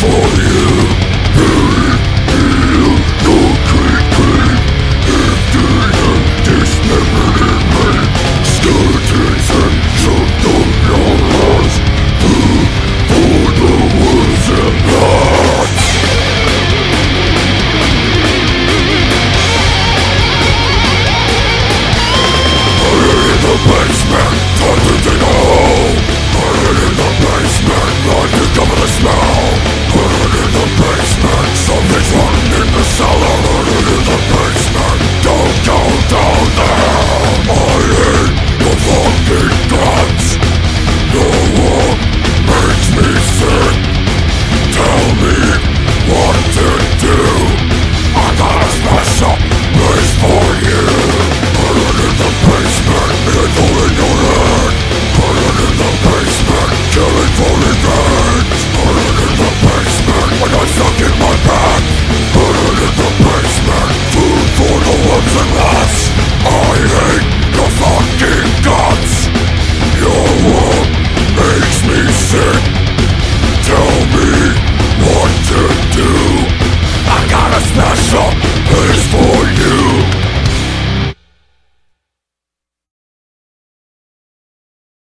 for you